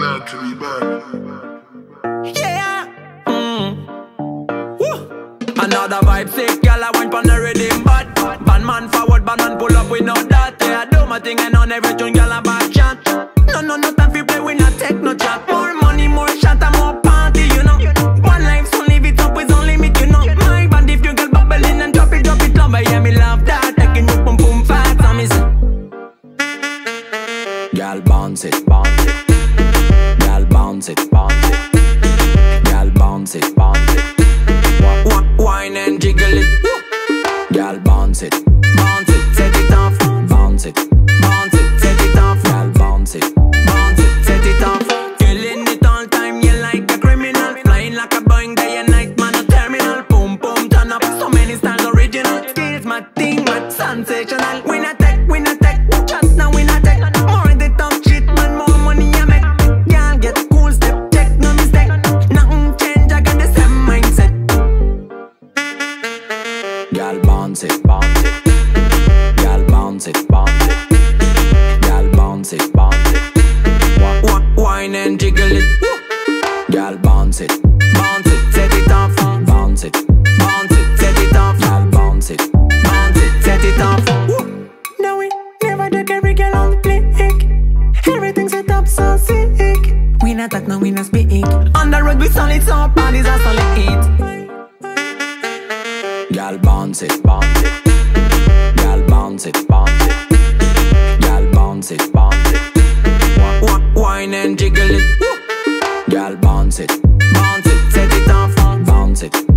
glad to be back. Yeah. Mm. Woo. Another vibe sick, girl. I went on the rhythm, but bad man forward, bad man pull up with no that. Yeah, I do my thing and on every tune, girl. I back chant. No, no, no time for play. We not take no chat. More money, more shot, and more party. You know. One life, so live it up with only me. You know. My band, if you girl bubbling and drop it, drop it, love. Yeah, me love that. Taking you boom boom fast, I miss. Girl, bounce it, bounce it. Bounce it, bounce it. Girl, bounce it, bounce it. Wine and jiggle it. Girl, bounce it, bounce it, set it off, bounce it, bounce it, set it off. Girl, bounce it, bounce it, set it off. Killing it all time, you like a criminal. Flying like a Boeing day and night, man, a terminal. Boom, boom, turn up. So many styles original. Skills, my thing, my sensational. Bounce it, bounce it. Girl, bounce it, bounce it. Girl, bounce it, bounce it. Wh- wh- Wine and jiggle it. Girl, bounce it, bounce it, set it off. Bounce it, bounce it, set it off. Girl, bounce it, bounce it, set it off. Woo. No, we never take every girl on the click. Everything set up so sick. We not talk, no, we not speak. On the road, we solid, so parties are solid Gal bounce it, bounce it. Gal bounce it, bounce it. Gal bounce it, bounce it. Wine and jiggle it. Gal bounce it, bounce it. Set it on fire, bounce it.